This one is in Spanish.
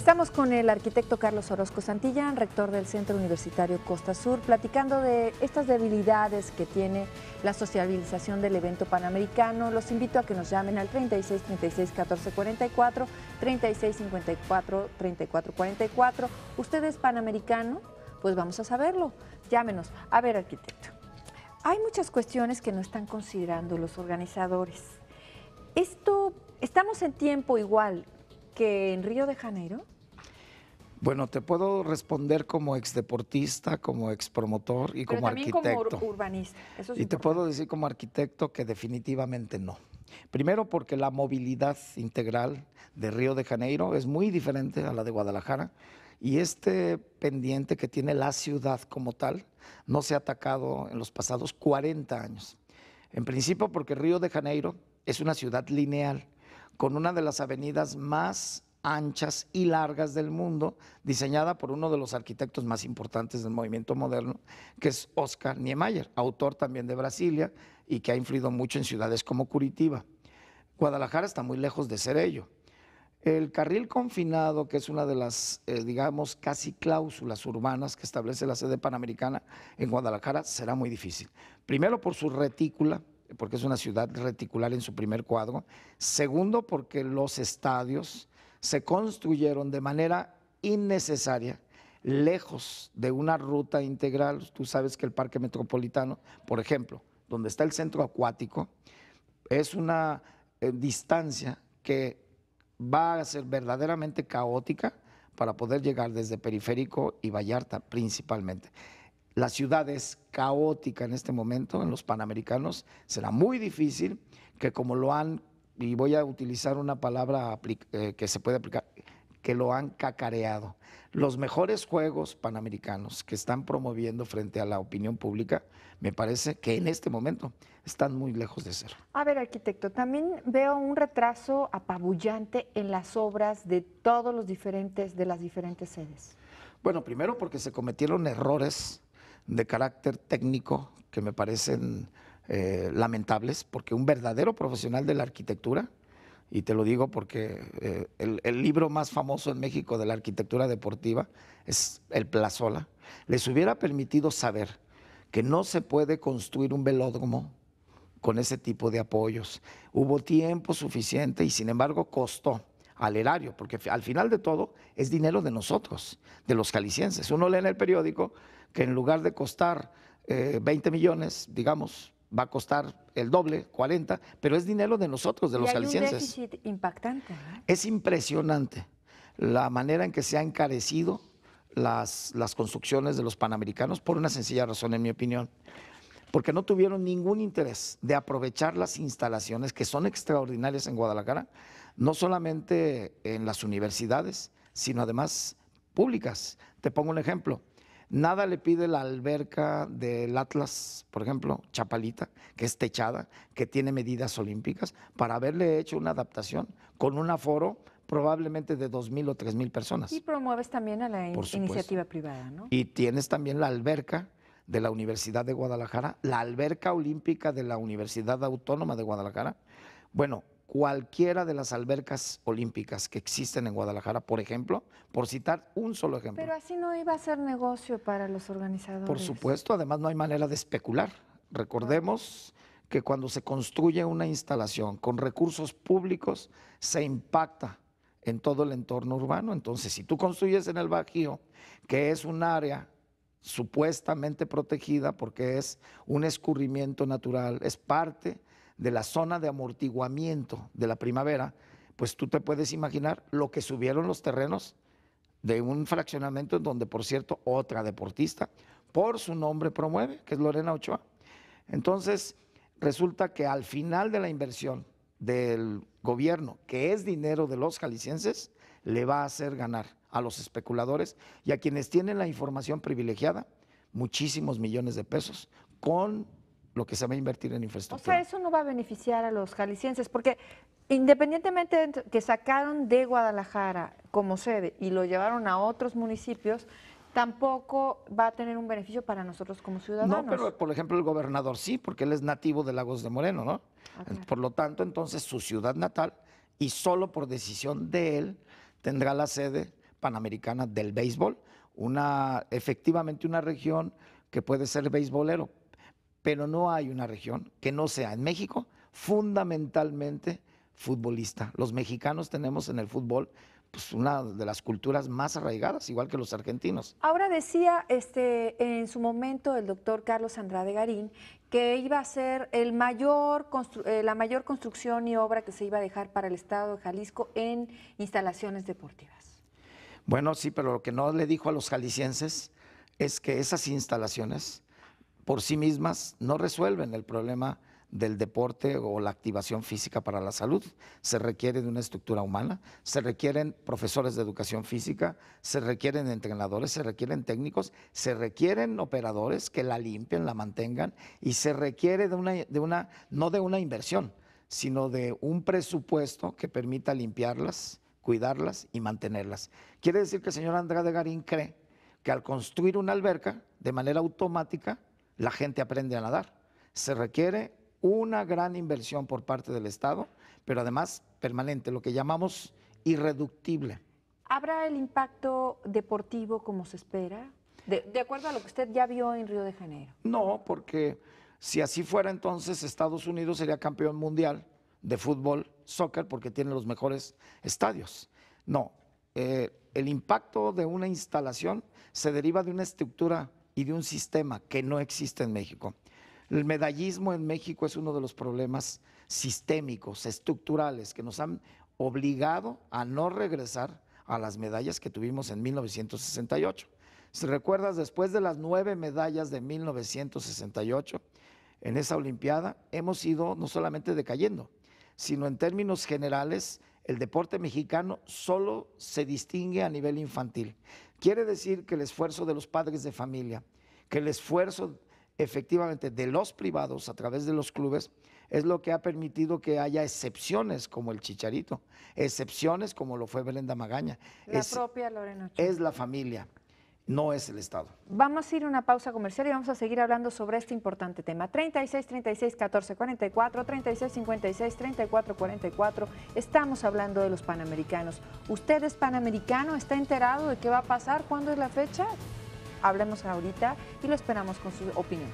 Estamos con el arquitecto Carlos Orozco Santillán, rector del Centro Universitario Costa Sur, platicando de estas debilidades que tiene la sociabilización del evento panamericano. Los invito a que nos llamen al 36 36 14 44, 36 54 34 44. ¿Usted es panamericano? Pues vamos a saberlo. Llámenos. A ver, arquitecto. Hay muchas cuestiones que no están considerando los organizadores. Esto, estamos en tiempo igual que en Río de Janeiro. Bueno, te puedo responder como exdeportista, como expromotor y Pero como también arquitecto. como ur- urbanista. Eso es y te puedo decir como arquitecto que definitivamente no. Primero porque la movilidad integral de Río de Janeiro es muy diferente a la de Guadalajara y este pendiente que tiene la ciudad como tal no se ha atacado en los pasados 40 años. En principio porque Río de Janeiro es una ciudad lineal con una de las avenidas más anchas y largas del mundo, diseñada por uno de los arquitectos más importantes del movimiento moderno, que es Oscar Niemeyer, autor también de Brasilia y que ha influido mucho en ciudades como Curitiba. Guadalajara está muy lejos de ser ello. El carril confinado, que es una de las, eh, digamos, casi cláusulas urbanas que establece la sede panamericana en Guadalajara, será muy difícil. Primero por su retícula, porque es una ciudad reticular en su primer cuadro. Segundo, porque los estadios se construyeron de manera innecesaria, lejos de una ruta integral. Tú sabes que el Parque Metropolitano, por ejemplo, donde está el centro acuático, es una eh, distancia que va a ser verdaderamente caótica para poder llegar desde Periférico y Vallarta principalmente. La ciudad es caótica en este momento, en los Panamericanos. Será muy difícil que como lo han, y voy a utilizar una palabra eh, que se puede aplicar, que lo han cacareado. Los mejores Juegos Panamericanos que están promoviendo frente a la opinión pública, me parece que en este momento están muy lejos de ser. A ver, arquitecto, también veo un retraso apabullante en las obras de todos los diferentes, de las diferentes sedes. Bueno, primero porque se cometieron errores de carácter técnico que me parecen eh, lamentables, porque un verdadero profesional de la arquitectura, y te lo digo porque eh, el, libro más famoso en México de la arquitectura deportiva es El Plazola, les hubiera permitido saber que no se puede construir un velódromo con ese tipo de apoyos. Hubo tiempo suficiente y sin embargo costó al erario, porque al final de todo es dinero de nosotros, de los jaliscienses. Uno lee en el periódico que en lugar de costar eh, 20 millones, digamos, va a costar el doble, 40, pero es dinero de nosotros, de y los hay un jaliscienses. déficit impactante. Es impresionante la manera en que se han encarecido las, las construcciones de los panamericanos por una sencilla razón, en mi opinión. Porque no tuvieron ningún interés de aprovechar las instalaciones que son extraordinarias en Guadalajara, no solamente en las universidades, sino además públicas. Te pongo un ejemplo. Nada le pide la alberca del Atlas, por ejemplo, Chapalita, que es techada, que tiene medidas olímpicas, para haberle hecho una adaptación con un aforo probablemente de dos mil o tres mil personas. Y promueves también a la in- iniciativa privada, ¿no? Y tienes también la alberca de la Universidad de Guadalajara, la alberca olímpica de la Universidad Autónoma de Guadalajara. Bueno, cualquiera de las albercas olímpicas que existen en Guadalajara, por ejemplo, por citar un solo ejemplo. Pero así no iba a ser negocio para los organizadores. Por supuesto, además no hay manera de especular. Recordemos que cuando se construye una instalación con recursos públicos, se impacta en todo el entorno urbano. Entonces, si tú construyes en el Bajío, que es un área supuestamente protegida porque es un escurrimiento natural, es parte de la zona de amortiguamiento de la primavera, pues tú te puedes imaginar lo que subieron los terrenos de un fraccionamiento en donde, por cierto, otra deportista por su nombre promueve, que es Lorena Ochoa. Entonces, resulta que al final de la inversión del gobierno, que es dinero de los jaliscienses, le va a hacer ganar a los especuladores y a quienes tienen la información privilegiada muchísimos millones de pesos con lo que se va a invertir en O infraestructura. sea, eso no va a beneficiar a los jaliscienses, porque independientemente de que sacaron de Guadalajara como sede y lo llevaron a otros municipios, tampoco va a tener un beneficio para nosotros como ciudadanos. No, pero por ejemplo el gobernador sí, porque él es nativo de Lagos de Moreno, ¿no? Ah. Por lo tanto, entonces su ciudad natal, y solo por decisión de él, tendrá la sede panamericana del béisbol, una, efectivamente una región que puede ser béisbolero, pero no hay una región que no sea en México fundamentalmente futbolista. Los mexicanos tenemos en el fútbol pues, una de las culturas más arraigadas, igual que los argentinos. Ahora decía este, en su momento el doctor Carlos Andrade Garín que iba a ser el mayor eh, la mayor construcción y obra que se iba a dejar para el Estado de Jalisco en instalaciones deportivas. Bueno, sí, pero lo que no le dijo a los jaliscienses es que esas instalaciones por sí mismas no resuelven el problema del deporte o la activación física para la salud. Se requiere de una estructura humana, se requieren profesores de educación física, se requieren entrenadores, se requieren técnicos, se requieren operadores que la limpien, la mantengan y se requiere de una, de una no de una inversión, sino de un presupuesto que permita limpiarlas, cuidarlas y mantenerlas. Quiere decir que el señor Andrade Garín cree que al construir una alberca, de manera automática, la gente aprende a nadar. Se requiere una gran inversión por parte del Estado, pero además permanente, lo que llamamos irreductible. ¿Habrá el impacto deportivo como se espera? De, acuerdo a lo que usted ya vio en Río de Janeiro. No, porque si así fuera entonces Estados Unidos sería campeón mundial de fútbol, soccer, porque tiene los mejores estadios. No, eh, el impacto de una instalación se deriva de una estructura y de un sistema que no existe en México. El medallismo en México es uno de los problemas sistémicos, estructurales, que nos han obligado a no regresar a las medallas que tuvimos en 1968. Si recuerdas, después de las nueve medallas de 1968, en esa Olimpiada hemos ido no solamente decayendo, sino en términos generales, el deporte mexicano solo se distingue a nivel infantil. Quiere decir que el esfuerzo de los padres de familia, que el esfuerzo efectivamente de los privados a través de los clubes es lo que ha permitido que haya excepciones como el Chicharito, excepciones como lo fue Belenda Magaña. La es, propia Lorena Es la familia, no es el Estado. Vamos a ir a una pausa comercial y vamos a seguir hablando sobre este importante tema. 36 36 14 44, 36 56 34 44. Estamos hablando de los panamericanos. ¿Usted es panamericano? ¿Está enterado de qué va a pasar? ¿Cuándo es la fecha? Hablemos ahorita y lo esperamos con su opinión.